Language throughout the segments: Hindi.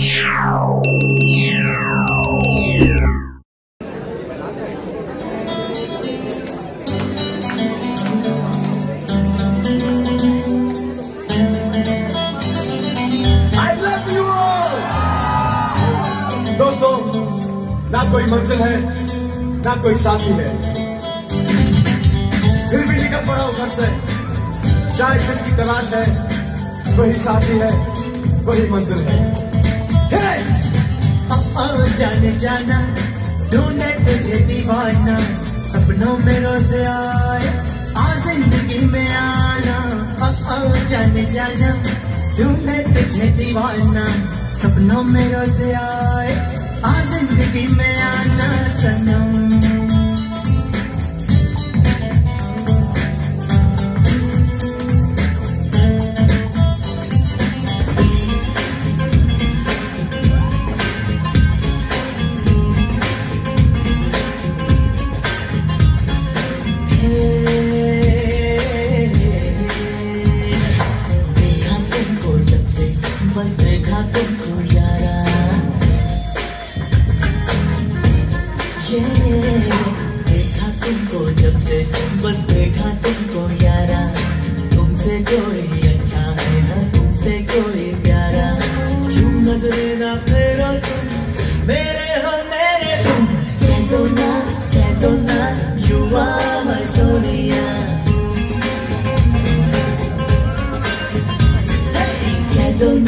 ना कोई मंजिल है, ना कोई साथी है। फिर भी निकल पड़ा घर से। चाहे जिसकी तलाश है, वही साथी है, वही मंजिल है। Hey! जाने जाना ढूंढे तुझे दीवाना। सपनों में रोज आए आ ज़िंदगी में आना। जाने जाना ढूंढे तुझे दीवाना। सपनों में रोज आए आ ज़िंदगी में देखा तुमको जब से, बस देखा तुमको यारा। तुमसे कोई अच्छा है ना, तुमसे कोई प्यारा। क्यों नजरे ना फेरो तुम, मेरे हो मेरे तुम। कह दो ना, कह दो ना यू आर कह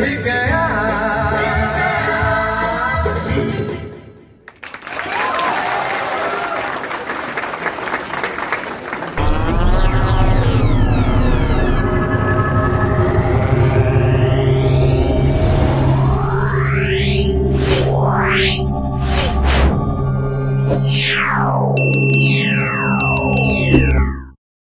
Enrique.